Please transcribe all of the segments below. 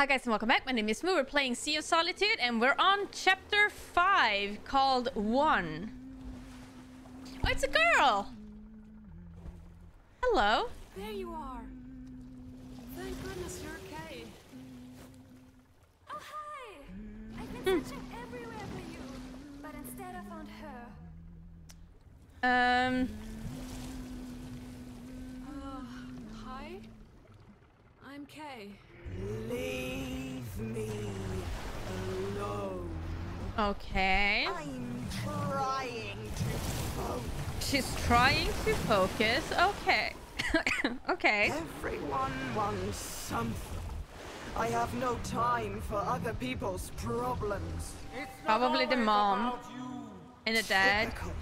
Hi guys and welcome back. My name is Moo. We're playing Sea of Solitude and we're on chapter 5 called 1. Oh, it's a girl! Hello. There you are. Thank goodness you're okay. Oh, hi! I've been searching everywhere for you, but instead I found her. Um, Uh, hi? I'm Kay. Leave okay. I'm trying to focus. She's trying to focus. Okay. okay. Everyone wants something. I have no time for other people's problems. Probably the mom and the dad. Typical.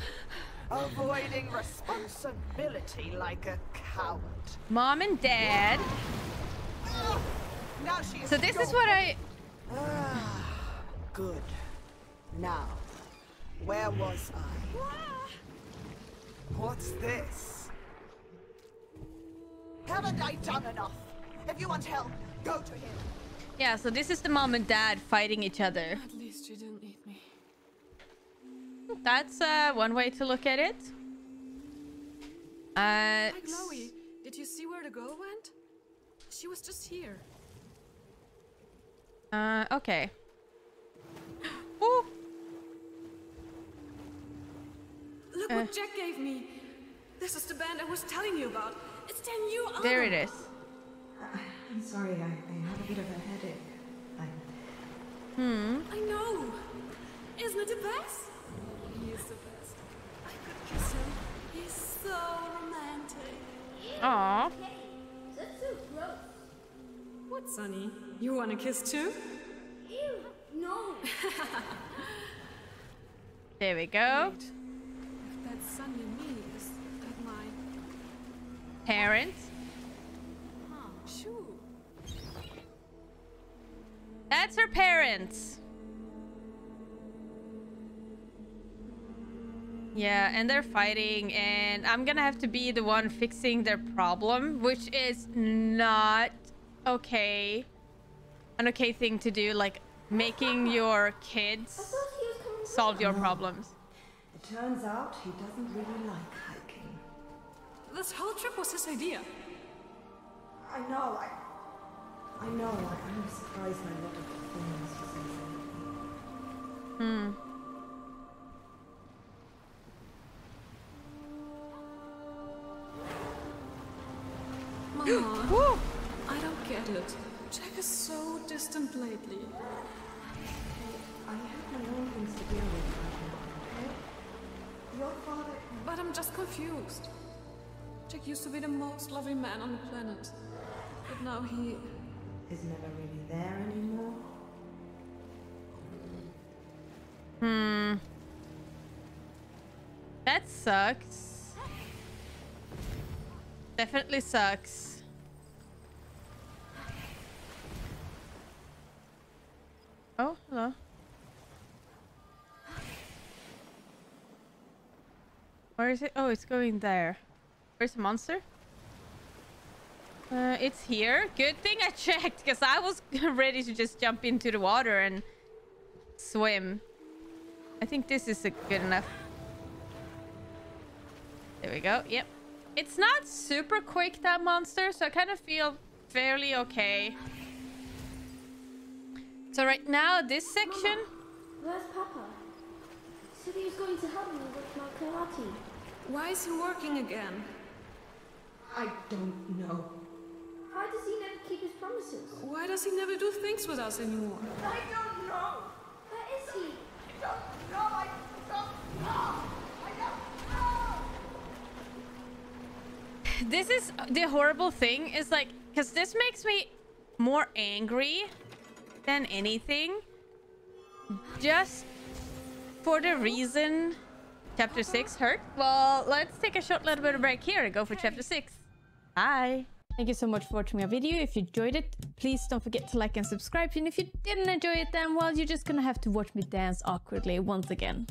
Avoiding responsibility like a coward. Mom and dad. Ah, Now she's So this is what I... Ah, good. Now, where was I? What's this? Haven't I done enough? If you want help, go to him. Yeah, so this is the mom and dad fighting each other. At least you didn't eat me. That's uh, one way to look at it. Uh, Hi, Chloe. Did you see where the girl went? She was just here. uh, okay. Look Uh. what Jack gave me. This is the band I was telling you about. It's their new album. There it is. I'm sorry, I, I had a bit of a headache. I, Hmm. I know. Isn't it the best? He is the best. I could kiss him. He's so romantic. Aw. That's so gross. What, Sonny? You want a kiss too? Ew. No. There we go. Wait. If that's Sonny and me, is that my... Parents. That's her parents. Yeah, and they're fighting, and I'm gonna have to be the one fixing their problem, which is not okay. An okay thing to do, like making your kids solve your problems. it turns out he doesn't really like hiking. This whole trip was his idea. I know, I... I know, I, I'm surprised by a lot of things he says. Hmm. Mama, I don't get it. Jack is so distant lately. I have my own things to deal with right now, okay? Your father... But I'm just confused. Jack used to be the most loving man on the planet. But now he... is never really there anymore. Hmm. That sucks. Definitely sucks. Oh, hello. Where is it? Oh, it's going there. Where's the monster? Uh, it's here. Good thing I checked, because I was ready to just jump into the water and swim. I think this is a good enough. There we go. Yep. It's not super quick, that monster, so I kind of feel fairly okay. So right now, this section... Where's Papa? He said he was going to help me with my karate. Why is he working again? I don't know. Why does he never keep his promises? Why does he never do things with us anymore? I don't know. Where is he? I Don't know. I don't know. I don't know. This is the horrible thing, is like... Because this makes me more angry than anything. Just for the reason chapter 6 hurt. Well, let's take a short little bit of break here and go for chapter 6. Bye. Thank you so much for watching my video. If you enjoyed it, please don't forget to like and subscribe. And if you didn't enjoy it, then, well, you're just gonna have to watch me dance awkwardly once again.